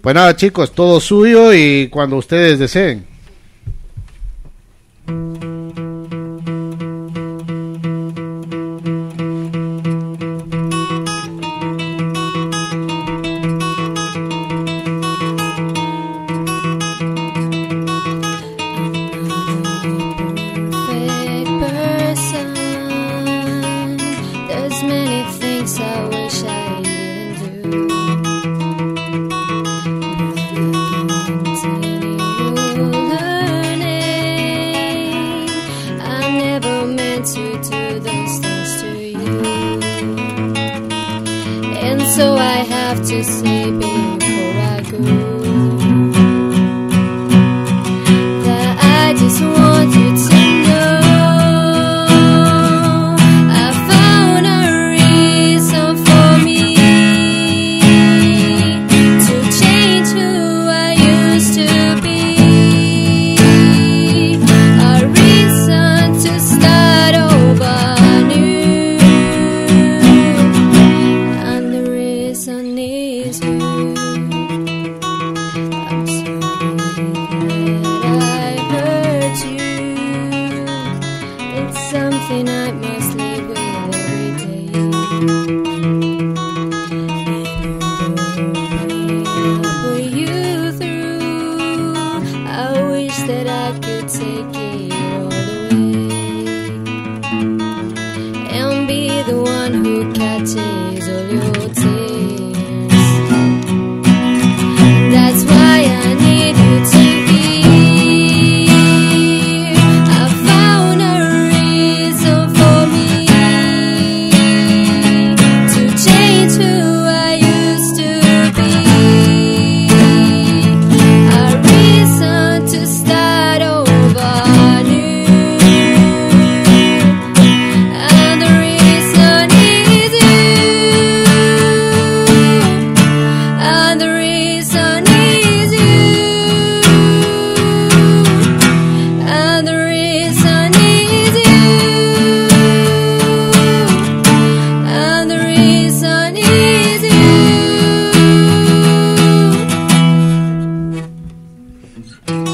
Pues nada, chicos, todo suyo y cuando ustedes deseen. to do those things to you. And so I have to say. in. love could take it all away and be the one who catches all your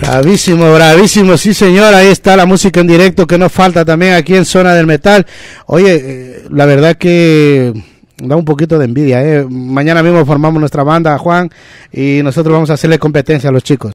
Bravísimo, bravísimo, sí señor, ahí está la música en directo que nos falta también aquí en Zona del Metal. Oye, eh, la verdad que da un poquito de envidia, ¿eh? Mañana mismo formamos nuestra banda, Juan, y nosotros vamos a hacerle competencia a los chicos.